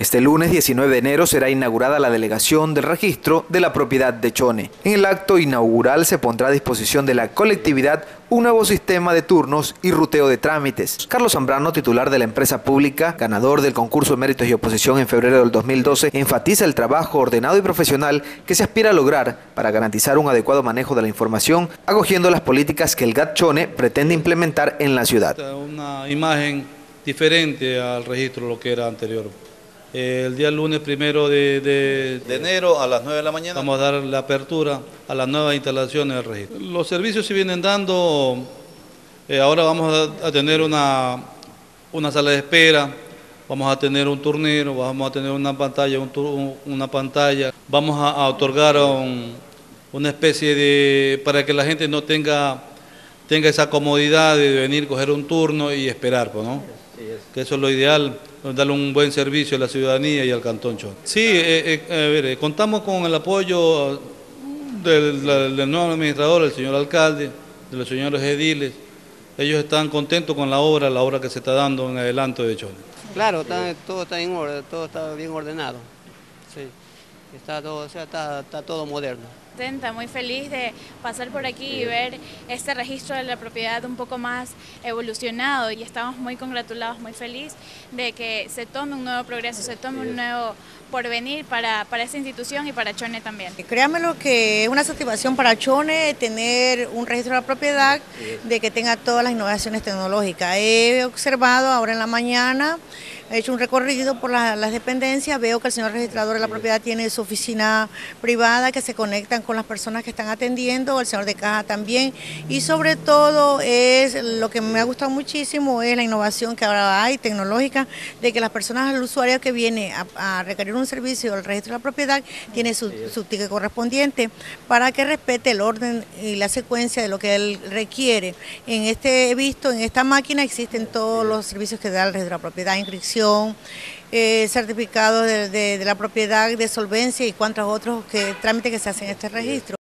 Este lunes 19 de enero será inaugurada la delegación del registro de la propiedad de Chone. En el acto inaugural se pondrá a disposición de la colectividad un nuevo sistema de turnos y ruteo de trámites. Carlos Zambrano, titular de la empresa pública, ganador del concurso de méritos y oposición en febrero del 2012, enfatiza el trabajo ordenado y profesional que se aspira a lograr para garantizar un adecuado manejo de la información, acogiendo las políticas que el GAT Chone pretende implementar en la ciudad. Una imagen diferente al registro lo que era anterior. Eh, el día lunes primero de, enero a las 9 de la mañana. vamos a dar la apertura a las nuevas instalaciones del registro. Los servicios se vienen dando, eh, ahora vamos a, tener una, una, sala de espera, vamos a tener un turnero, vamos a tener una pantalla, una pantalla, vamos a, otorgar una especie de, para que la gente no tenga, tenga esa comodidad de venir, coger un turno y esperar, pues, que eso es lo ideal, darle un buen servicio a la ciudadanía y al Cantón Chon. Sí, eh, eh, a ver, eh, contamos con el apoyo del, nuevo administrador, el señor alcalde, de los señores ediles. Ellos están contentos con la obra, la obra que se está dando en adelanto de Chon. Claro, todo está en orden, todo está bien ordenado. Sí, está todo, está todo moderno muy feliz de pasar por aquí y ver este registro de la propiedad un poco más evolucionado y estamos muy congratulados, muy felices de que se tome un nuevo progreso, se tome un nuevo porvenir para, para esta institución y para Chone también. Créanmelo que es una satisfacción para Chone tener un registro de la propiedad, de que tenga todas las innovaciones tecnológicas. He observado ahora en la mañana he hecho un recorrido por las dependencias, veo que el señor registrador de la propiedad tiene su oficina privada que se conectan con las personas que están atendiendo, el señor de caja también, y sobre todo es lo que me ha gustado muchísimo es la innovación que ahora hay tecnológica de que las personas, el usuario que viene a, requerir un servicio del registro de la propiedad tiene su, su ticket correspondiente para que respete el orden y la secuencia de lo que él requiere. En este he visto, en esta máquina existen todos los servicios que da el registro de la propiedad, inscripción, eh, certificados de, la propiedad, de solvencia y cuantos otros que, trámites que se hacen en este registro.